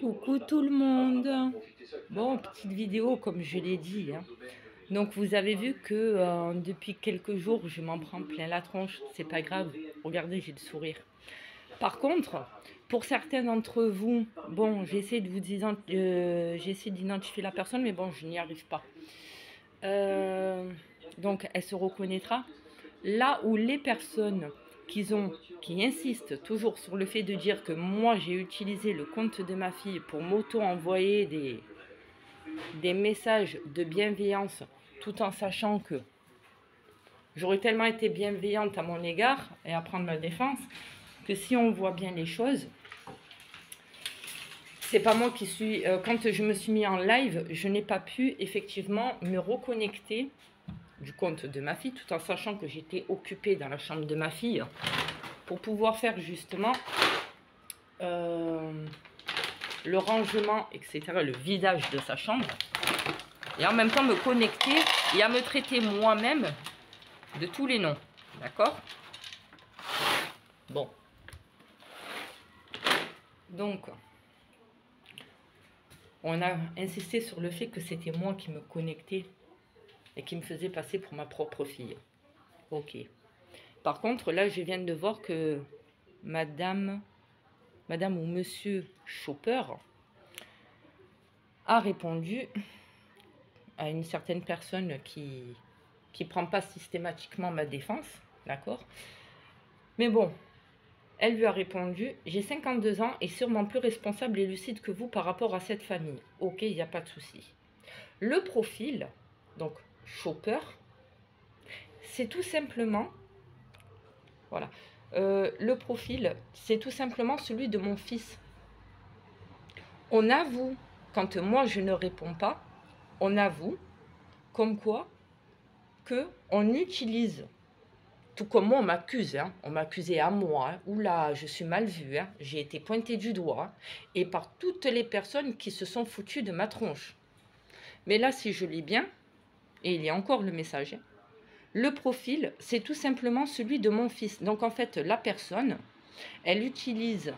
Coucou tout le monde. Bon, petite vidéo comme je l'ai dit. Hein. Donc vous avez vu que euh, depuis quelques jours, je m'en prends plein la tronche. C'est pas grave. Regardez, j'ai le sourire. Par contre, pour certains d'entre vous, bon, j'essaie de vous euh, j'essaie d'identifier la personne, mais bon, je n'y arrive pas. Euh, donc, elle se reconnaîtra. Là où les personnes qui, ont, qui insistent toujours sur le fait de dire que moi, j'ai utilisé le compte de ma fille pour m'auto-envoyer des, des messages de bienveillance, tout en sachant que j'aurais tellement été bienveillante à mon égard et à prendre ma défense, que si on voit bien les choses, c'est pas moi qui suis. Euh, quand je me suis mis en live, je n'ai pas pu effectivement me reconnecter du compte de ma fille, tout en sachant que j'étais occupée dans la chambre de ma fille pour pouvoir faire justement euh, le rangement, etc., le vidage de sa chambre. Et en même temps me connecter et à me traiter moi-même de tous les noms. D'accord? Bon. Donc, on a insisté sur le fait que c'était moi qui me connectais et qui me faisait passer pour ma propre fille. Ok. Par contre, là, je viens de voir que madame, madame ou monsieur Chopper a répondu à une certaine personne qui qui prend pas systématiquement ma défense, d'accord? Mais bon, elle lui a répondu J'ai 52 ans et sûrement plus responsable et lucide que vous par rapport à cette famille. Ok, il n'y a pas de souci. Le profil, donc Chopper, c'est tout simplement. Voilà. Euh, le profil, c'est tout simplement celui de mon fils. On avoue, quand moi je ne réponds pas, on avoue comme quoi que on utilise tout comme moi, on m'accuse, hein. on m'accusait à moi, hein. oula, je suis mal vue, hein. j'ai été pointée du doigt, et par toutes les personnes qui se sont foutues de ma tronche. Mais là, si je lis bien, et il y a encore le message, le profil, c'est tout simplement celui de mon fils. Donc en fait, la personne, elle utilise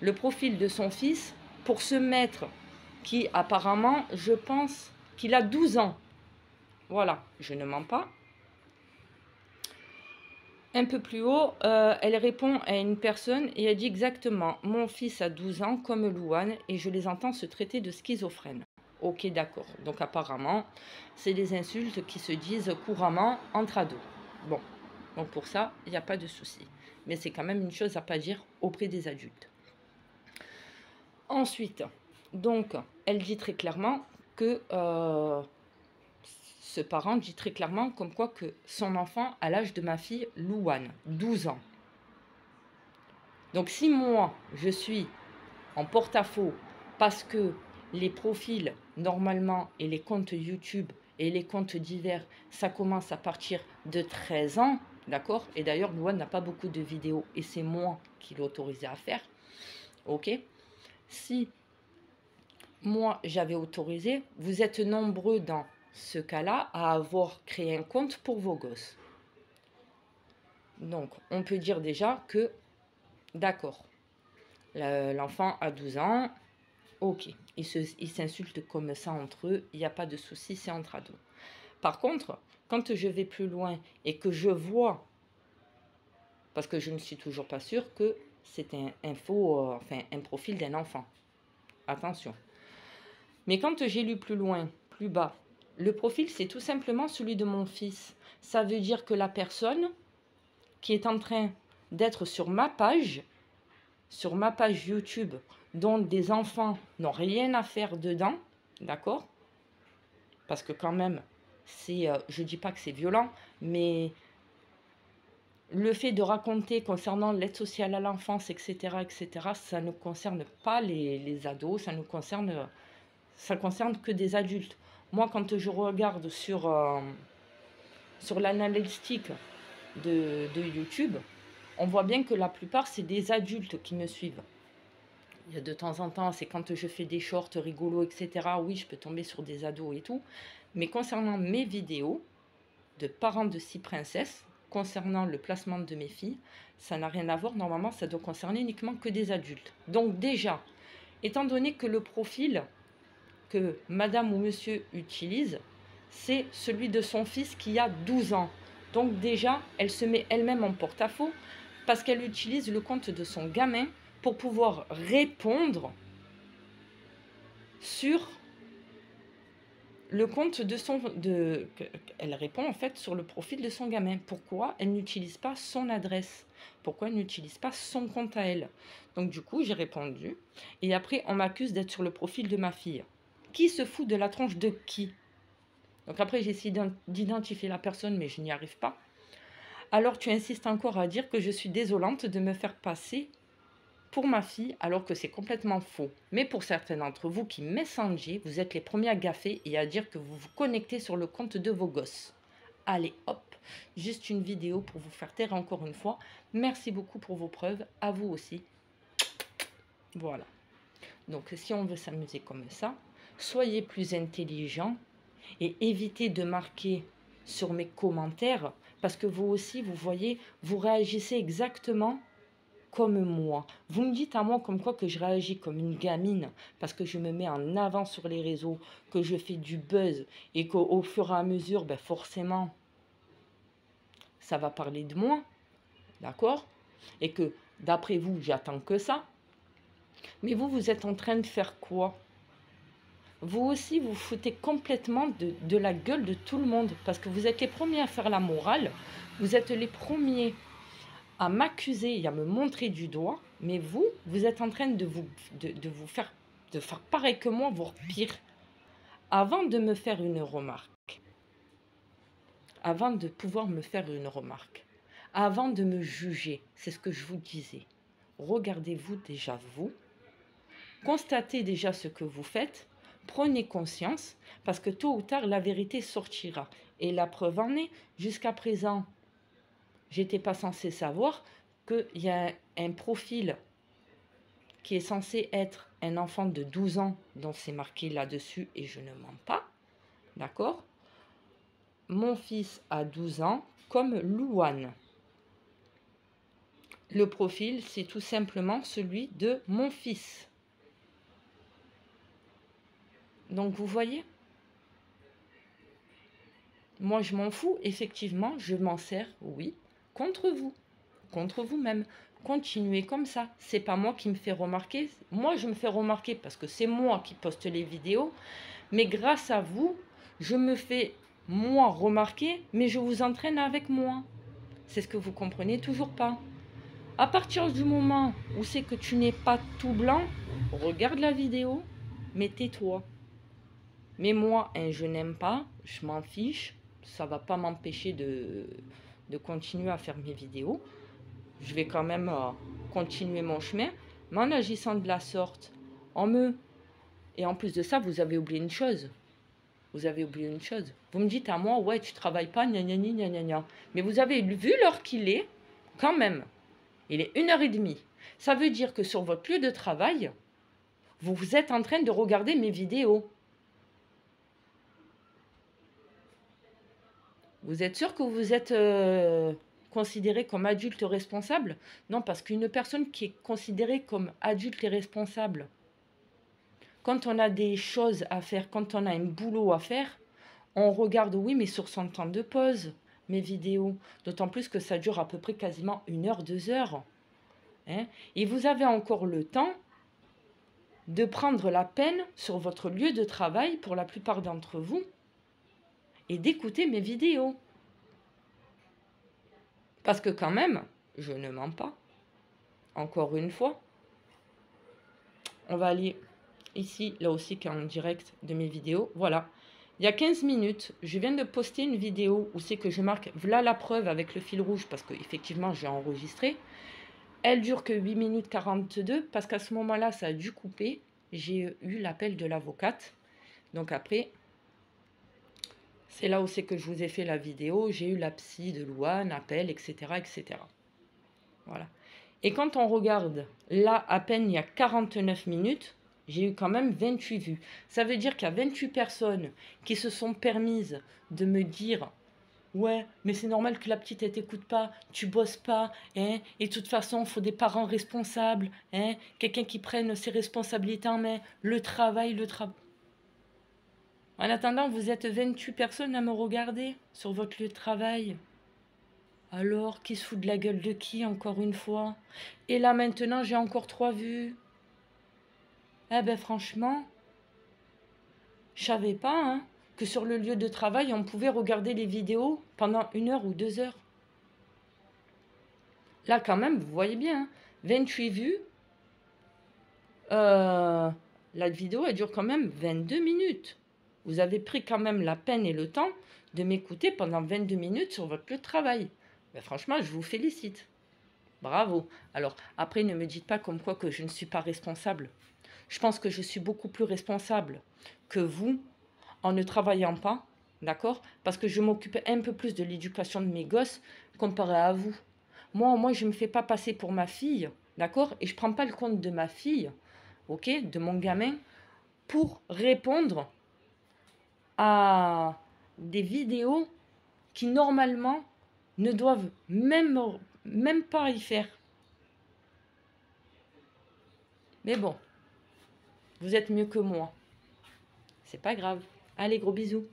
le profil de son fils pour se mettre, qui apparemment, je pense qu'il a 12 ans. Voilà, je ne mens pas, un peu plus haut, euh, elle répond à une personne et elle dit exactement Mon fils a 12 ans comme Louane et je les entends se traiter de schizophrènes. Ok, d'accord. Donc apparemment, c'est des insultes qui se disent couramment entre ados. Bon, donc pour ça, il n'y a pas de souci. Mais c'est quand même une chose à pas dire auprès des adultes. Ensuite, donc, elle dit très clairement que euh, ce parent dit très clairement comme quoi que son enfant a l'âge de ma fille Louane, 12 ans. Donc si moi, je suis en porte-à-faux parce que les profils, normalement, et les comptes YouTube et les comptes divers, ça commence à partir de 13 ans, d'accord? Et d'ailleurs, Louane n'a pas beaucoup de vidéos et c'est moi qui l'ai autorisé à faire. Ok? Si moi, j'avais autorisé, vous êtes nombreux dans ce cas-là à avoir créé un compte pour vos gosses. Donc, on peut dire déjà que, d'accord, l'enfant a 12 ans, ok, ils s'insultent comme ça entre eux, il n'y a pas de souci, c'est entre ados. Par contre, quand je vais plus loin et que je vois, parce que je ne suis toujours pas sûre que c'est un, euh, enfin, un profil d'un enfant. Attention. Mais quand j'ai lu plus loin, plus bas, le profil, c'est tout simplement celui de mon fils. Ça veut dire que la personne qui est en train d'être sur ma page, sur ma page YouTube, dont des enfants n'ont rien à faire dedans, d'accord? Parce que quand même, c'est, euh, je dis pas que c'est violent, mais le fait de raconter concernant l'aide sociale à l'enfance, etc., etc., ça ne concerne pas les, les ados, ça ne concerne, ça concerne que des adultes. Moi, quand je regarde sur, euh, sur de, de YouTube, on voit bien que la plupart, c'est des adultes qui me suivent. Il y a de temps en temps, c'est quand je fais des shorts rigolos, etc. Oui, je peux tomber sur des ados et tout. Mais concernant mes vidéos de parents de six princesses, concernant le placement de mes filles, ça n'a rien à voir. Normalement, ça doit concerner uniquement que des adultes. Donc déjà, étant donné que le profil que madame ou monsieur utilise, c'est celui de son fils qui a 12 ans. Donc déjà, elle se met elle-même en porte-à-faux parce qu'elle utilise le compte de son gamin pour pouvoir répondre sur le compte de son... De, elle répond en fait sur le profil de son gamin. Pourquoi elle n'utilise pas son adresse? Pourquoi elle n'utilise pas son compte à elle? Donc du coup, j'ai répondu. Et après, on m'accuse d'être sur le profil de ma fille. Qui se fout de la tranche de qui? Donc après, j'essaie d'identifier la personne, mais je n'y arrive pas. Alors tu insistes encore à dire que je suis désolante de me faire passer pour ma fille, alors que c'est complètement faux. Mais pour certains d'entre vous qui messengez, vous êtes les premiers à gaffer et à dire que vous vous connectez sur le compte de vos gosses. Allez, hop, juste une vidéo pour vous faire taire encore une fois. Merci beaucoup pour vos preuves, à vous aussi. Voilà. Donc si on veut s'amuser comme ça, soyez plus intelligent et évitez de marquer sur mes commentaires parce que vous aussi, vous voyez, vous réagissez exactement comme moi. Vous me dites à moi comme quoi que je réagis comme une gamine parce que je me mets en avant sur les réseaux, que je fais du buzz et qu'au fur et à mesure, ben forcément, ça va parler de moi. D'accord? Et que d'après vous, j'attends que ça. Mais vous, vous êtes en train de faire quoi? Vous aussi, vous foutez complètement de, de, la gueule de tout le monde parce que vous êtes les premiers à faire la morale, vous êtes les premiers à m'accuser et à me montrer du doigt, mais vous, vous êtes en train de vous, de, vous faire, de faire pareil que moi, voire pire. Avant de me faire une remarque, avant de pouvoir me faire une remarque, avant de me juger, c'est ce que je vous disais, regardez-vous déjà vous, constatez déjà ce que vous faites, prenez conscience, parce que tôt ou tard, la vérité sortira. Et la preuve en est, jusqu'à présent, j'étais pas censé savoir qu'il y a un profil qui est censé être un enfant de 12 ans, dont c'est marqué là-dessus, et je ne mens pas, d'accord? Mon fils a 12 ans, comme Louane. Le profil, c'est tout simplement celui de mon fils. Donc, vous voyez? Moi, je m'en fous. Effectivement, je m'en sers, oui, contre vous, contre vous-même. Continuez comme ça. C'est pas moi qui me fais remarquer. Moi, je me fais remarquer parce que c'est moi qui poste les vidéos. Mais grâce à vous, je me fais moi remarquer, mais je vous entraîne avec moi. C'est ce que vous comprenez toujours pas. À partir du moment où c'est que tu n'es pas tout blanc, regarde la vidéo, mais tais-toi. Mais moi, hein, je n'aime pas, je m'en fiche, ça va pas m'empêcher de, de continuer à faire mes vidéos. Je vais quand même euh, continuer mon chemin. Mais en agissant de la sorte, en me... Et en plus de ça, vous avez oublié une chose. Vous avez oublié une chose. Vous me dites à moi, ouais, tu travailles pas, gna gna gna gna gna. Mais vous avez vu l'heure qu'il est, quand même. Il est une heure et demie. Ça veut dire que sur votre lieu de travail, vous êtes en train de regarder mes vidéos. Vous êtes sûr que vous êtes euh, considéré comme adulte responsable? Non, parce qu'une personne qui est considérée comme adulte responsable, quand on a des choses à faire, quand on a un boulot à faire, on regarde, oui, mais sur son temps de pause, mes vidéos. D'autant plus que ça dure à peu près quasiment une heure, deux heures. Hein et vous avez encore le temps de prendre la peine sur votre lieu de travail, pour la plupart d'entre vous, et d'écouter mes vidéos. Parce que quand même, je ne mens pas. Encore une fois, on va aller ici, là aussi, qui est en direct de mes vidéos. Voilà. Il y a 15 minutes, je viens de poster une vidéo où c'est que je marque voilà la preuve avec le fil rouge parce qu'effectivement j'ai enregistré. Elle dure que 8 minutes 42 parce qu'à ce moment-là, ça a dû couper. J'ai eu l'appel de l'avocate. Donc après, c'est là où c'est que je vous ai fait la vidéo. J'ai eu la psy de Louane, appel, etc., etc. Voilà. Et quand on regarde, là, à peine il y a 49 minutes, j'ai eu quand même 28 vues. Ça veut dire qu'il y a 28 personnes qui se sont permises de me dire Ouais, mais c'est normal que la petite, elle t'écoute pas, tu bosses pas, hein, et de toute façon, il faut des parents responsables, hein, quelqu'un qui prenne ses responsabilités en main, le travail, le travail. En attendant, vous êtes 28 personnes à me regarder sur votre lieu de travail. Alors, qui se fout de la gueule de qui, encore une fois? Et là, maintenant, j'ai encore trois vues. Eh ben, franchement, je savais pas, hein que sur le lieu de travail, on pouvait regarder les vidéos pendant une heure ou deux heures. Là, quand même, vous voyez bien, 28 hein, vues. Euh, la vidéo, elle dure quand même 22 minutes. Vous avez pris quand même la peine et le temps de m'écouter pendant 22 minutes sur votre lieu de travail. Mais franchement, je vous félicite. Bravo. Alors, après, ne me dites pas comme quoi que je ne suis pas responsable. Je pense que je suis beaucoup plus responsable que vous en ne travaillant pas, d'accord? Parce que je m'occupe un peu plus de l'éducation de mes gosses comparé à vous. Moi, moi, je ne me fais pas passer pour ma fille, d'accord? Et je ne prends pas le compte de ma fille, ok? De mon gamin, pour répondre à des vidéos qui, normalement, ne doivent même, pas y faire. Mais bon, vous êtes mieux que moi. C'est pas grave. Allez, gros bisous.